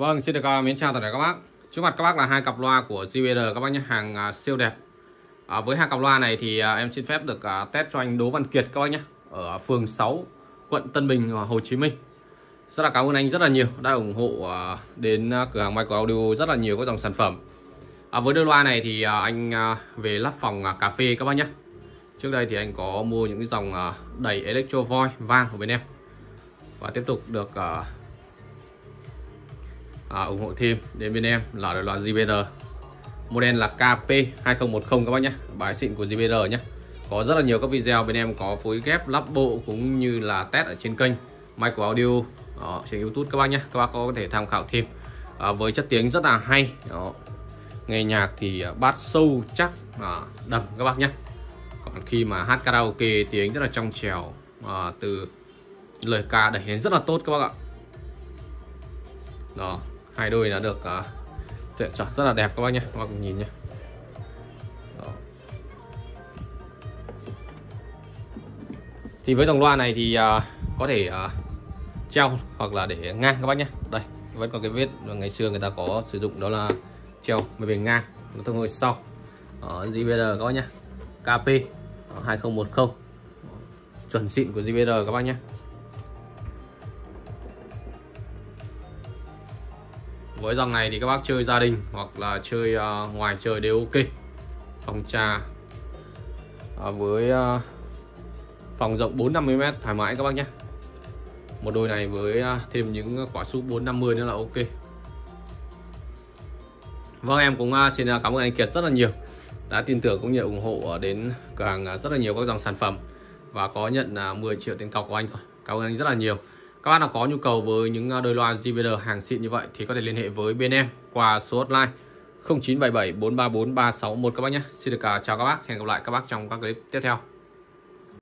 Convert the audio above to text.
Vâng, xin được uh, mến chào tất cả các bác. Trước mặt các bác là hai cặp loa của JBL các bác nhé, hàng uh, siêu đẹp. À, với hai cặp loa này thì uh, em xin phép được uh, test cho anh Đỗ Văn Kiệt các bác nhé, ở phường 6, quận Tân Bình, Hồ Chí Minh. Rất là cảm ơn anh rất là nhiều đã ủng hộ uh, đến uh, cửa hàng Michael Audio rất là nhiều các dòng sản phẩm. À, với đôi loa này thì uh, anh uh, về lắp phòng uh, cà phê các bác nhé. Trước đây thì anh có mua những cái dòng uh, đẩy electro voice vang của bên em và tiếp tục được uh, à, ủng hộ thêm đến bên em là đội loại JBL model là KP2010 các bác nhé. Bài xịn của JBL nhé. Có rất là nhiều các video bên em có phối ghép lắp bộ cũng như là test ở trên kênh Michael Audio. Đó, trên YouTube các bác nhé. Các bác có thể tham khảo thêm. À, với chất tiếng rất là hay. Đó. nghe nhạc thì à, bát sâu chắc à, đầm các bác nhé. Còn khi mà hát karaoke tiếng rất là trong trèo à, từ lời ca đẩy đến rất là tốt các bác ạ. Đó hai đôi đã được uh, tuyển chọn rất là đẹp các bác nhé các bác cùng nhìn nhé. Đó. thì với dòng loa này thì uh, có thể uh, treo hoặc là để ngang các bác nhé. Đây vẫn còn cái vết ngày xưa người ta có sử dụng đó là treo về ngang nó thông hơi sau. Ở JBL các bác nhé. KP 2010 chuẩn xịn của JBL các bác nhé. Với dòng này thì các bác chơi gia đình hoặc là chơi uh, ngoài chơi đều ok. Phòng trà à, với uh, phòng rộng 450m thoải mái các bác nhé. Một đôi này với uh, thêm những quả súp 450 nữa là ok. Vâng em cũng uh, xin cảm ơn anh Kiệt rất là nhiều. Đã tin tưởng cũng như ủng hộ đến cửa hàng rất là nhiều các dòng sản phẩm và có nhận 10 triệu tiền cọc của anh thôi. Cảm ơn anh rất là nhiều các bác nào có nhu cầu với những à, đôi loa JBL hàng xịn như vậy thì có thể liên hệ với bên em qua số hotline 0977 434 361 các bác nhé. Xin được à, chào các bác, hẹn gặp lại các bác trong các clip tiếp theo.